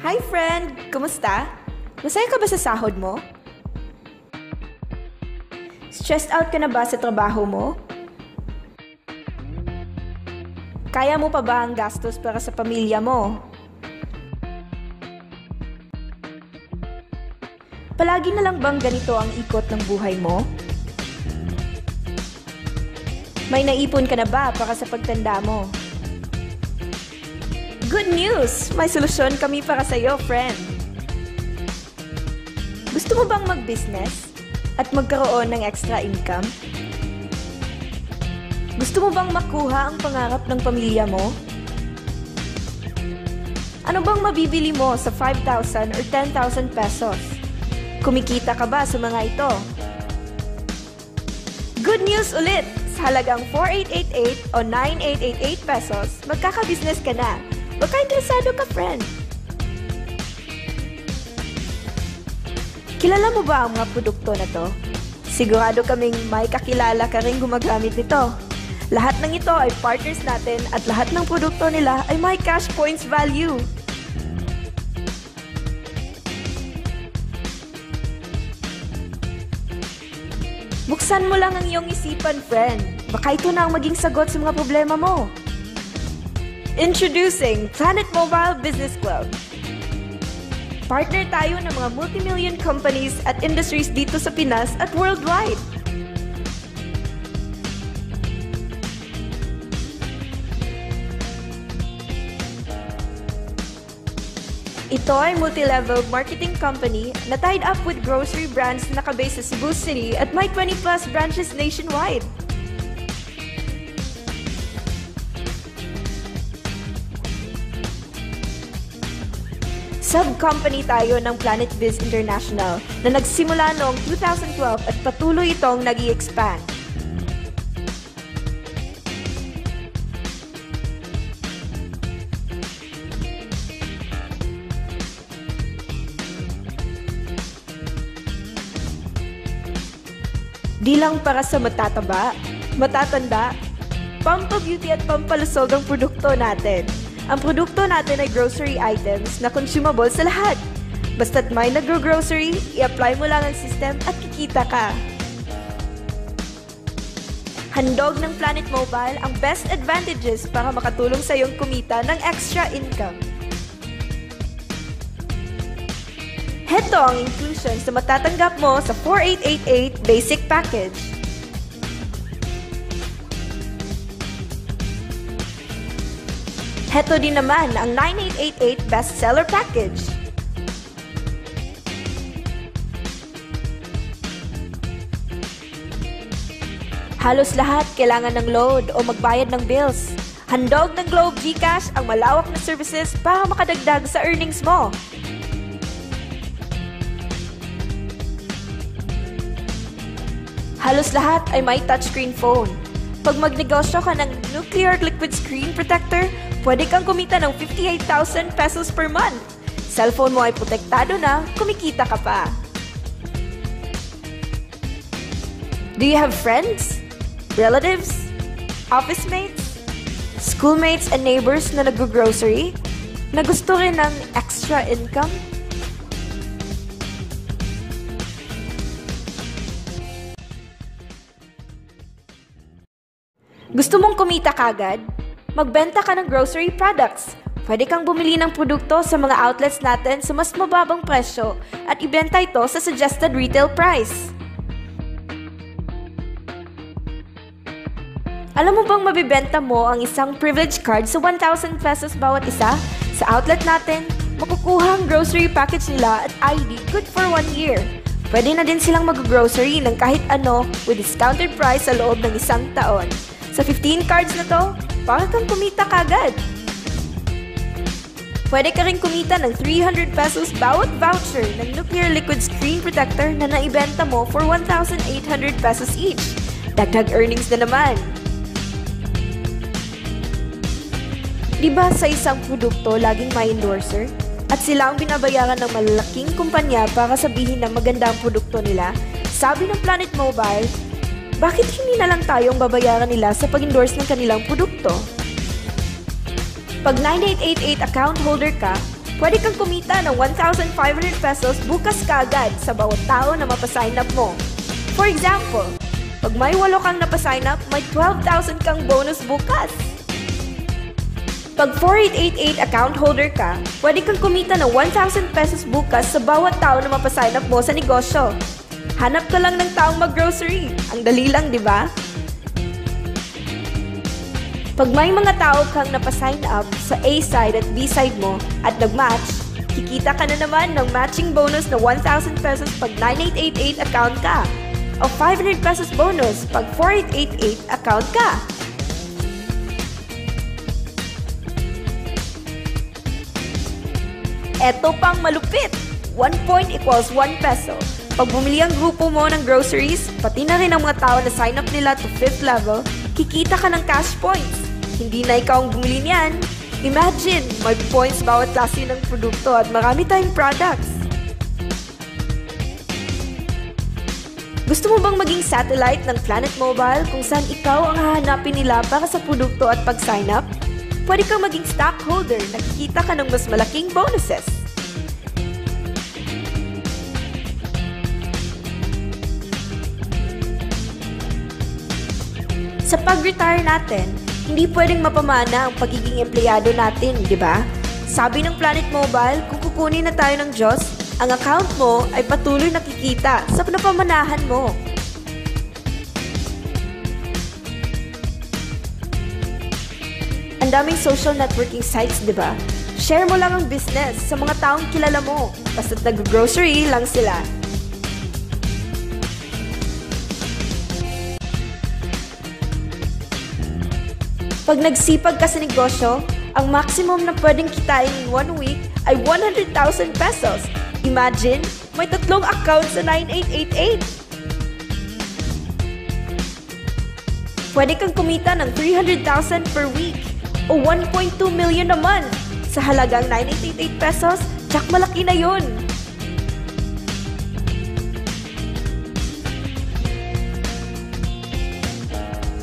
Hi friend! Kumusta? Masaya ka ba sa sahod mo? Stressed out ka na ba sa trabaho mo? Kaya mo pa ba ang gastos para sa pamilya mo? Palagi na lang bang ganito ang ikot ng buhay mo? May naipon ka na ba para sa pagtanda mo? Good news! May solusyon kami para sa iyo, friend. Gusto mo bang mag-business at magkaroon ng extra income? Gusto mo bang makuha ang pangarap ng pamilya mo? Ano bang mabibili mo sa 5,000 or 10,000 pesos? Kumikita ka ba sa mga ito? Good news ulit! Sa halagang 4888 o 9888 pesos, magkaka-business ka na. Baka interesado ka, friend. Kilala mo ba ang mga produkto na to? Sigurado kaming may kakilala ka rin gumagamit nito. Lahat ng ito ay partners natin at lahat ng produkto nila ay may cash points value. Buksan mo lang ang iyong isipan, friend. Baka ito na ang maging sagot sa mga problema mo. Introducing Planet Mobile Business Club. Partner tayo ng mga multimillion companies at industries dito sa Pinas at worldwide. Ito ay multi-level marketing company na tied up with grocery brands na nakabase sa Cebu City at may 20 plus branches nationwide. Sub-company tayo ng Planet Biz International na nagsimula noong 2012 at patuloy itong nag expand Di lang para sa matataba, matatanda, pampabeauty at pampalusog ang produkto natin. Ang produkto natin ay grocery items na consumable sa lahat. Basta't may nagro-grocery, i-apply mo lang ang system at kikita ka. Handog ng Planet Mobile ang best advantages para makatulong sa iyong kumita ng extra income. Heto ang inclusion sa matatanggap mo sa 4888 Basic Package. Heto din naman ang 9888 Bestseller Package. Halos lahat kailangan ng load o magbayad ng bills. Handog ng Globe GCash ang malawak na services para makadagdag sa earnings mo. Halos lahat ay may touchscreen phone. Pag magnegosyo ka ng nuclear liquid screen protector, pwede kang kumita ng 58,000 pesos per month. Cellphone mo ay protektado na, kumikita ka pa. Do you have friends? Relatives? Office mates? Schoolmates and neighbors na nag-grocery? Na gusto rin ng extra income? Gusto mong kumita kagad? Magbenta ka ng grocery products. Pwede kang bumili ng produkto sa mga outlets natin sa mas mababang presyo at ibenta ito sa suggested retail price. Alam mo bang mabibenta mo ang isang privilege card sa 1,000 pesos bawat isa? Sa outlet natin, makukuha ang grocery package nila at ID good for one year. Pwede na din silang mag-grocery ng kahit ano with discounted price sa loob ng isang taon. Sa 15 cards na to, para kang kumita kagad. Pwede ka rin kumita ng 300 pesos bawat voucher ng nuclear liquid screen protector na naibenta mo for 1,800 pesos each. Dagdag earnings na naman. Di ba sa isang produkto laging may endorser? At sila ang binabayaran ng malalaking kumpanya para sabihin na maganda ang produkto nila? Sabi ng Planet Mobile, bakit hindi na lang tayong babayaran nila sa pag-endorse ng kanilang produkto? Pag 9888 account holder ka, Pwede kang kumita ng 1,500 pesos bukas kaagad sa bawat tao na mapasign up mo. For example, pag may walo kang napasign up, may 12,000 kang bonus bukas. Pag 4888 account holder ka, pwede kang kumita ng 1,000 pesos bukas sa bawat tao na mapasign up mo sa negosyo. Hanap ka lang ng taong mag-grocery. Ang dali lang, di ba? Pag may mga tao kang napasign up sa A side at B side mo at nag-match, kikita ka na naman ng matching bonus na 1,000 pesos pag 9888 account ka o 500 pesos bonus pag 4888 account ka. Eto pang malupit! 1 point equals 1 peso. Pag bumili ang grupo mo ng groceries, pati na rin ang mga tao na sign up nila to 5th level, kikita ka ng cash points. Hindi na ikaw ang bumili niyan. Imagine, may points bawat klase ng produkto at marami tayong products. Gusto mo bang maging satellite ng Planet Mobile kung saan ikaw ang hahanapin nila para sa produkto at pag-sign up? Pwede kang maging stockholder na kikita ka ng mas malaking bonuses. Sa pag-retire natin, hindi pwedeng mapamana ang pagiging empleyado natin, di ba? Sabi ng Planet Mobile, kung kukunin na tayo ng Diyos, ang account mo ay patuloy nakikita sa napamanahan mo. Ang daming social networking sites, di ba? Share mo lang ang business sa mga taong kilala mo. Basta't nag-grocery lang sila. Pag nagsipag ka sa negosyo, ang maximum na pwedeng kitain in one week ay 100,000 pesos. Imagine, may tatlong account sa 9888. Pwede kang kumita ng 300,000 per week o 1.2 million a month sa halagang 9888 pesos, tsak malaki na yun.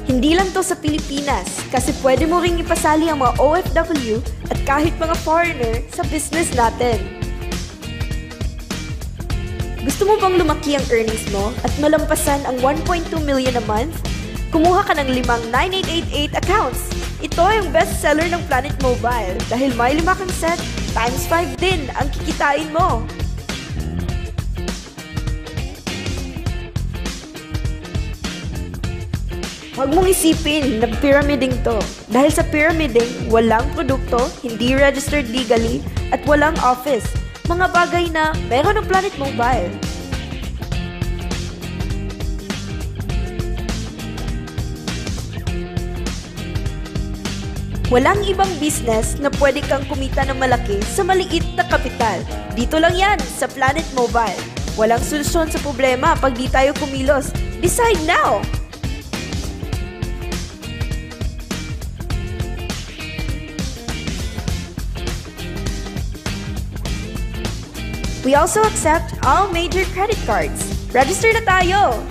Hindi lang to sa Pilipinas kasi pwede mo ring ipasali ang mga OFW at kahit mga foreigner sa business natin. Gusto mo bang lumaki ang earnings mo at malampasan ang 1.2 million a month? Kumuha ka ng limang 9888 accounts. Ito ay ang best seller ng Planet Mobile dahil may lima kang set times 5 din ang kikitain mo. Huwag mong isipin na pyramiding to. Dahil sa pyramiding, walang produkto, hindi registered legally, at walang office. Mga bagay na meron ng Planet Mobile. Walang ibang business na pwede kang kumita ng malaki sa maliit na kapital. Dito lang yan sa Planet Mobile. Walang solusyon sa problema pag di tayo kumilos. Decide now! We also accept all major credit cards. Register na tayo!